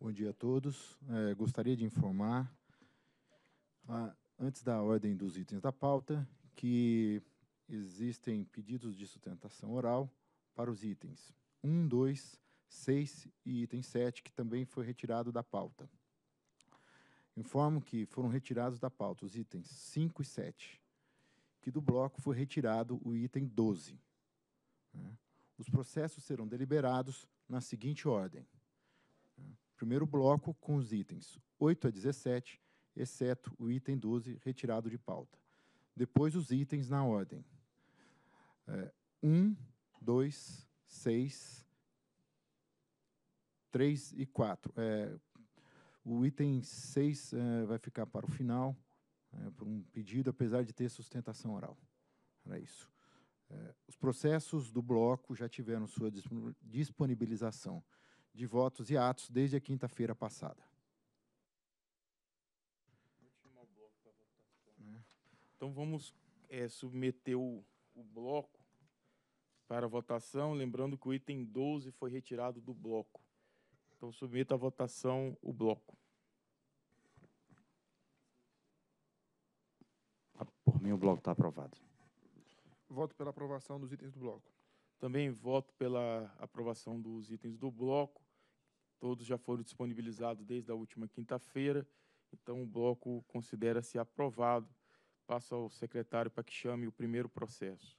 Bom dia a todos. É, gostaria de informar, antes da ordem dos itens da pauta, que existem pedidos de sustentação oral para os itens 1, 2, 6 e item 7, que também foi retirado da pauta. Informo que foram retirados da pauta os itens 5 e 7, que do bloco foi retirado o item 12. Né? Os processos serão deliberados na seguinte ordem. Primeiro bloco com os itens 8 a 17, exceto o item 12 retirado de pauta. Depois os itens na ordem. É, 1, 2, 6, 3 e 4. É, o item 6 é, vai ficar para o final, é, por um pedido, apesar de ter sustentação oral. Era isso. É, os processos do bloco já tiveram sua disponibilização de votos e atos desde a quinta-feira passada. Então vamos é, submeter o, o bloco para votação, lembrando que o item 12 foi retirado do bloco. Então, submeto à votação o bloco. Por mim, o bloco está aprovado. Voto pela aprovação dos itens do bloco. Também voto pela aprovação dos itens do bloco. Todos já foram disponibilizados desde a última quinta-feira. Então, o bloco considera-se aprovado. Passo ao secretário para que chame o primeiro processo.